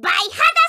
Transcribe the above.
by Haggas!